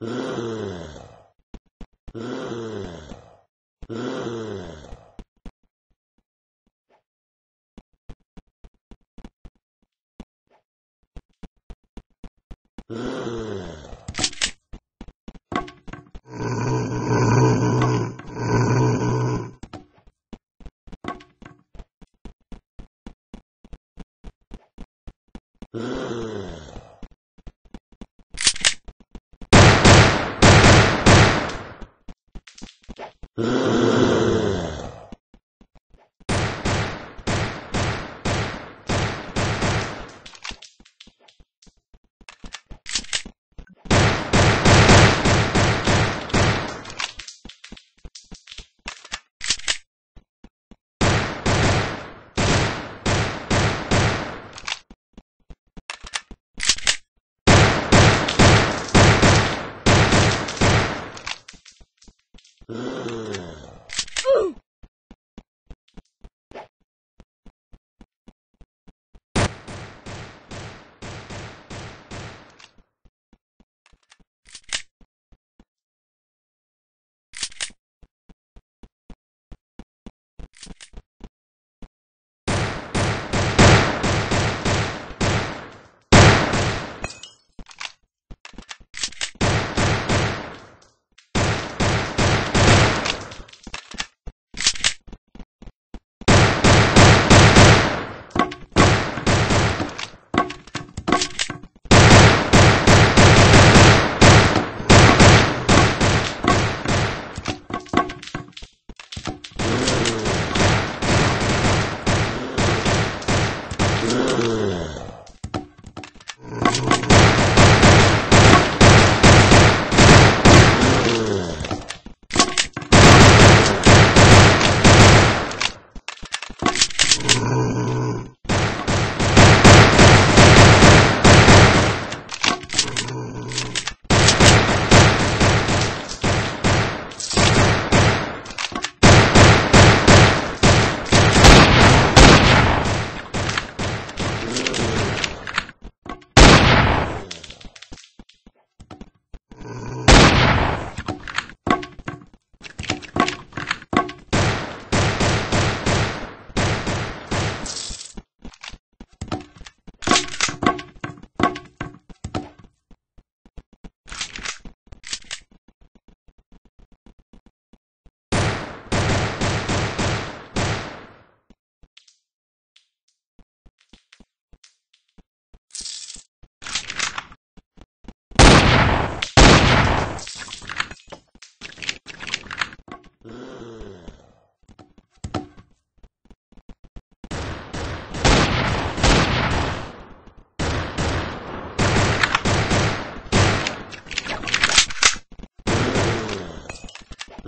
Mm-hmm. Grrrr.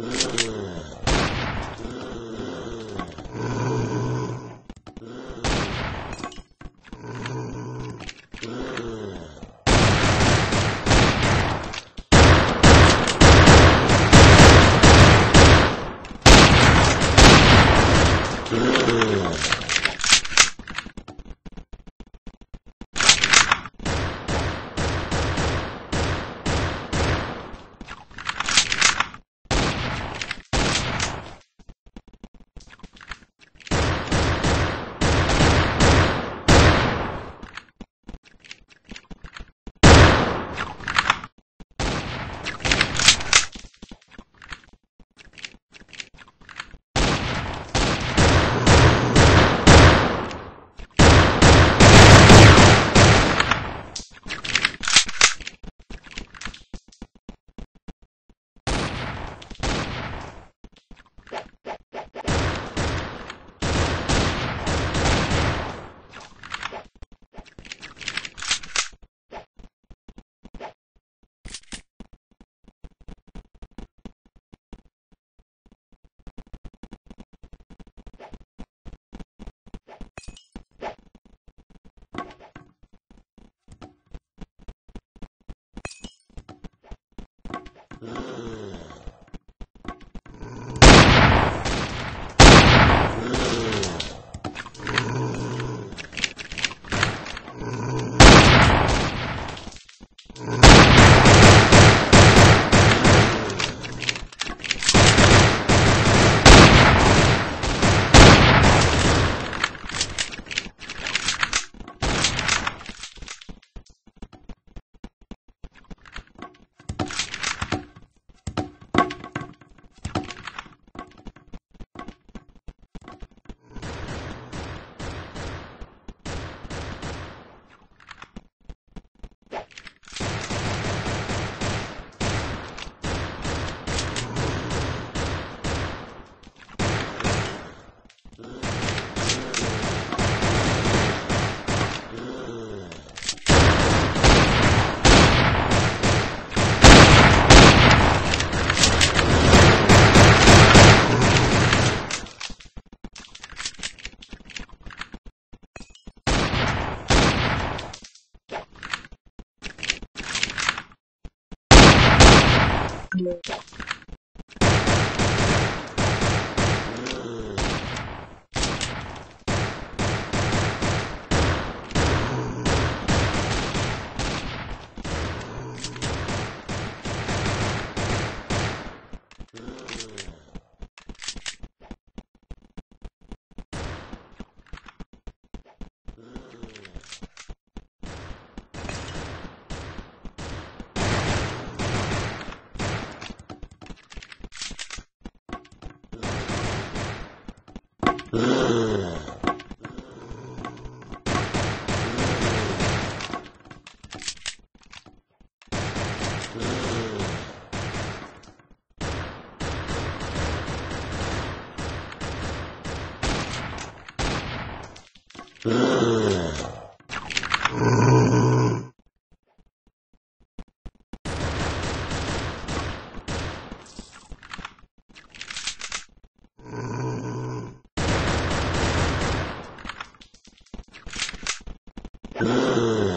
うん。Yeah. 额 Grrrr.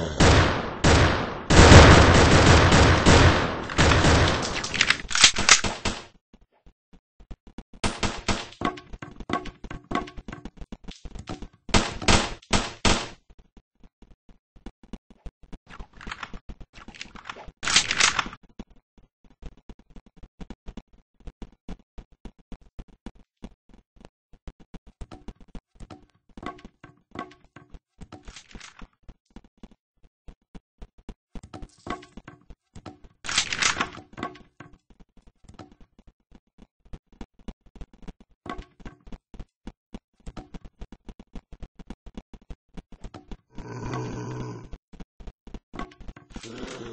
Mm-hmm.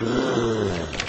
Ugh.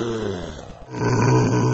うん。